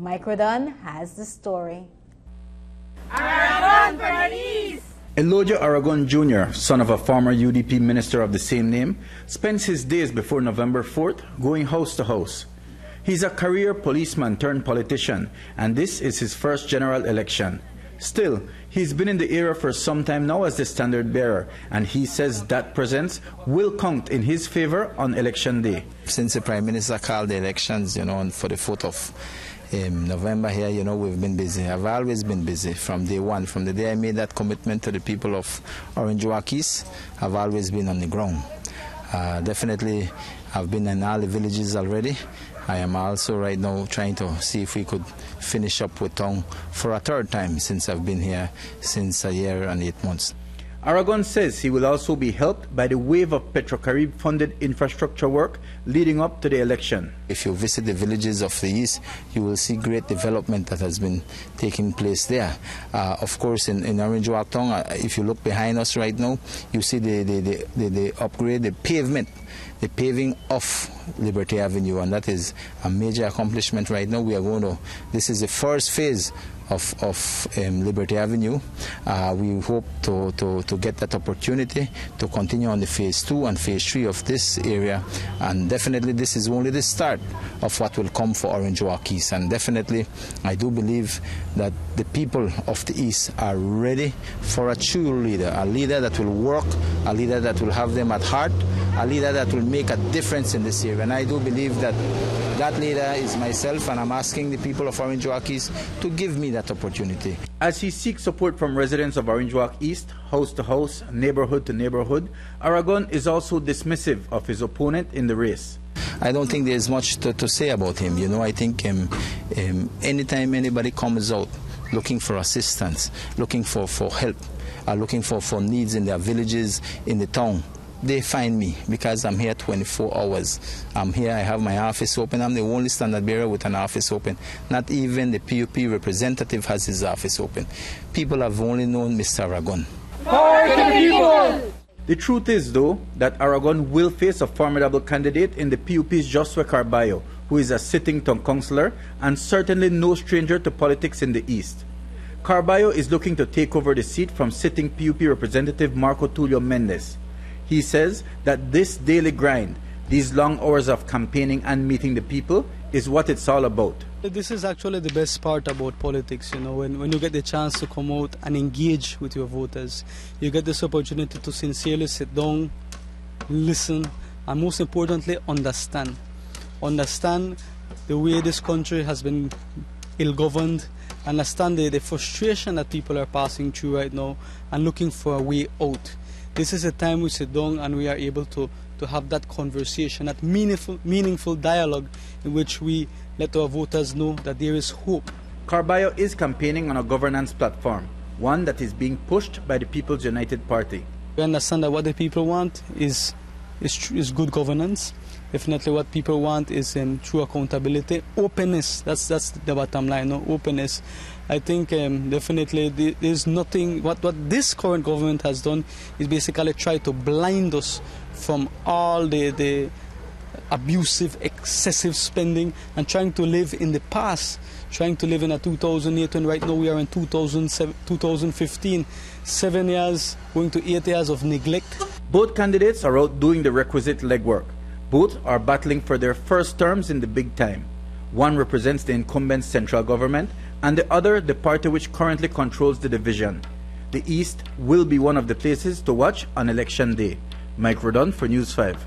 Mike Rudon has the story. Aragon Bernice! Elodio Aragon Jr., son of a former UDP minister of the same name, spends his days before November 4th going house to house. He's a career policeman turned politician, and this is his first general election. Still, he's been in the era for some time now as the standard bearer, and he says that presence will count in his favor on election day. Since the Prime Minister called the elections, you know, for the 4th of um, November here, you know, we've been busy. I've always been busy from day one. From the day I made that commitment to the people of Orange Walk East, I've always been on the ground. Uh, definitely, I've been in all the villages already. I am also right now trying to see if we could finish up with Tong for a third time since I've been here since a year and eight months. Aragon says he will also be helped by the wave of PetroCaribe funded infrastructure work leading up to the election. If you visit the villages of the East, you will see great development that has been taking place there. Uh, of course, in, in Orange Walk Town, uh, if you look behind us right now, you see the, the, the, the, the upgrade, the pavement the paving of Liberty Avenue, and that is a major accomplishment right now. We are going to, this is the first phase of, of um, Liberty Avenue. Uh, we hope to, to, to get that opportunity to continue on the phase two and phase three of this area. And definitely, this is only the start of what will come for Orange Walk East. And definitely, I do believe that the people of the East are ready for a true leader, a leader that will work, a leader that will have them at heart, a leader that will make a difference in this area. And I do believe that that leader is myself, and I'm asking the people of Orange Walk East to give me that opportunity. As he seeks support from residents of Orange Walk East, house to house, neighborhood to neighborhood, Aragon is also dismissive of his opponent in the race. I don't think there's much to, to say about him. You know, I think um, um, anytime anybody comes out looking for assistance, looking for, for help, uh, looking for, for needs in their villages, in the town, they find me because I'm here 24 hours. I'm here, I have my office open. I'm the only standard bearer with an office open. Not even the PUP representative has his office open. People have only known Mr. Aragon. the people! The truth is, though, that Aragon will face a formidable candidate in the PUP's Josue Carballo, who is a sitting town councillor and certainly no stranger to politics in the East. Carballo is looking to take over the seat from sitting PUP representative Marco Tulio Mendez. He says that this daily grind, these long hours of campaigning and meeting the people, is what it's all about. This is actually the best part about politics, you know, when, when you get the chance to come out and engage with your voters. You get this opportunity to sincerely sit down, listen, and most importantly, understand. Understand the way this country has been ill governed, understand the, the frustration that people are passing through right now, and looking for a way out this is a time we sit down and we are able to, to have that conversation, that meaningful, meaningful dialogue in which we let our voters know that there is hope. Carballo is campaigning on a governance platform, one that is being pushed by the People's United Party. We understand that what the people want is, is, is good governance. Definitely, what people want is um, true accountability, openness. That's that's the bottom line. No openness. I think um, definitely there's nothing. What what this current government has done is basically try to blind us from all the the abusive, excessive spending and trying to live in the past, trying to live in a 2008 and right now we are in 2015. Seven years, going to eight years of neglect. Both candidates are out doing the requisite legwork. Both are battling for their first terms in the big time. One represents the incumbent central government, and the other the party which currently controls the division. The East will be one of the places to watch on election day. Mike Rudon for News 5.